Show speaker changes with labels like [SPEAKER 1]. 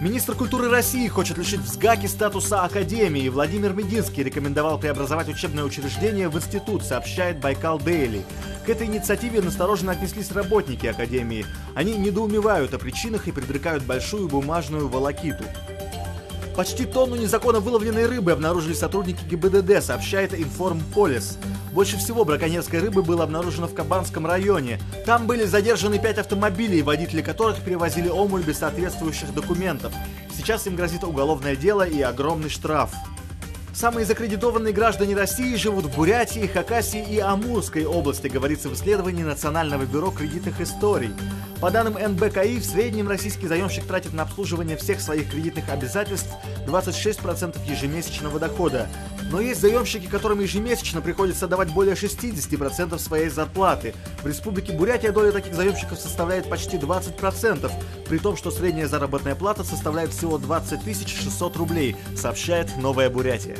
[SPEAKER 1] Министр культуры России хочет лишить ВСГАКи статуса Академии. Владимир Мединский рекомендовал преобразовать учебное учреждение в институт, сообщает Байкал Дейли. К этой инициативе настороженно отнеслись работники Академии. Они недоумевают о причинах и предрекают большую бумажную волокиту. Почти тонну незаконно выловленной рыбы обнаружили сотрудники ГИБДД, сообщает Информполис. Больше всего браконьерской рыбы было обнаружено в Кабанском районе. Там были задержаны пять автомобилей, водители которых перевозили омуль без соответствующих документов. Сейчас им грозит уголовное дело и огромный штраф. Самые закредитованные граждане России живут в Бурятии, Хакасии и Амурской области, говорится в исследовании Национального бюро кредитных историй. По данным НБКИ, в среднем российский заемщик тратит на обслуживание всех своих кредитных обязательств 26% ежемесячного дохода. Но есть заемщики, которым ежемесячно приходится давать более 60% своей зарплаты. В республике Бурятия доля таких заемщиков составляет почти 20%, при том, что средняя заработная плата составляет всего 20 600 рублей, сообщает «Новая Бурятия».